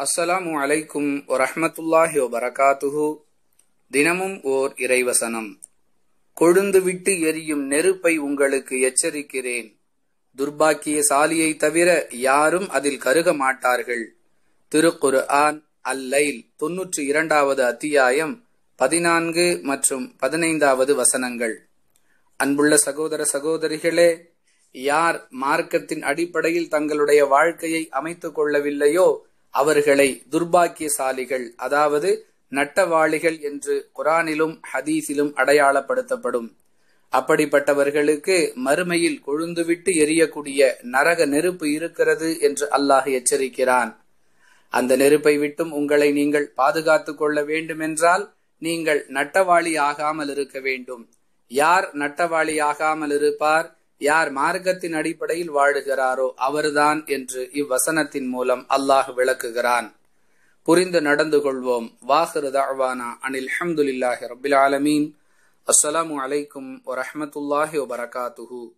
அஸ்ஸலாமு அலைக்கும் வரஹ்மத்துல்லாஹி வபரகாத்துஹு. தினமும் ஓர் இறைவசனம். கொழுந்து விட்டு எரியும் நெருப்பை உங்களுக்கு எச்சரிக்கிறேன். துர்பாக்கிய சாலியை தவிர யாரும் அதில் கருக மாட்டார்கள். திருக்குரு ஆன் அல்லைல் தொன்னூற்றி இரண்டாவது அத்தியாயம் பதினான்கு மற்றும் பதினைந்தாவது வசனங்கள். அன்புள்ள சகோதர சகோதரிகளே யார் மார்க்கத்தின் அடிப்படையில் தங்களுடைய வாழ்க்கையை அமைத்துக் கொள்ளவில்லையோ அவர்களை துர்பாக்கியசாலிகள் அதாவது நட்டவாளிகள் என்று குரானிலும் ஹதீஸிலும் அடையாளப்படுத்தப்படும். அப்படிப்பட்டவர்களுக்கு மறுமையில் கொழுந்துவிட்டு எரியக்கூடிய நரக நெருப்பு இருக்கிறது என்று அல்லாஹ் எச்சரிக்கிறான். அந்த நெருப்பை விட்டும் உங்களை நீங்கள் பாதுகாத்துக் கொள்ள வேண்டுமென்றால் நீங்கள் நட்டவாளி ஆகாமல் இருக்க வேண்டும். யார் நட்டவாளி ஆகாமல் இருப்பார்? யார் மார்க்கத்தின் அடிப்படையில் வாழுகிறாரோ அவர்தான் என்று இவ்வசனத்தின் மூலம் அல்லாஹ் விளக்குகிறான். புரிந்து நடந்து கொள்வோம். வாஹிரு தாழ்வானா அனில் அஹமதுல்லாஹி ரபில் ஆலமீன். அஸ்ஸலாமு அலைக்கும் வரஹமத்துல்லாஹி வபரகாத்துஹூ.